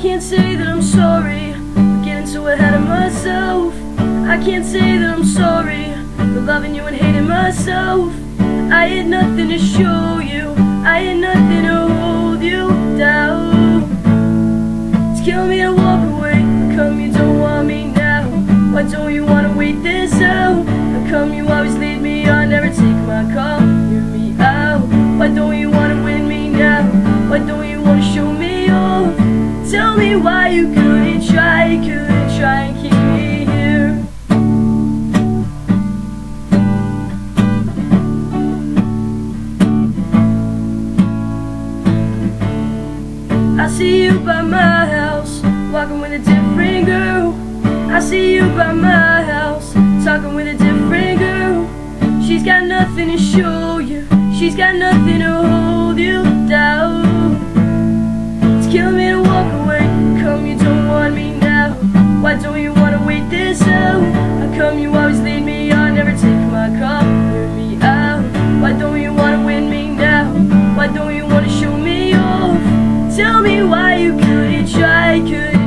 can't say that I'm sorry for getting so ahead of myself. I can't say that I'm sorry for loving you and hating myself. I had nothing to show you, I had nothing me why you couldn't try, couldn't try and keep me here. I see you by my house, walking with a different girl. I see you by my house, talking with a different girl. She's got nothing to show you, she's got nothing to hold you why you couldn't try, couldn't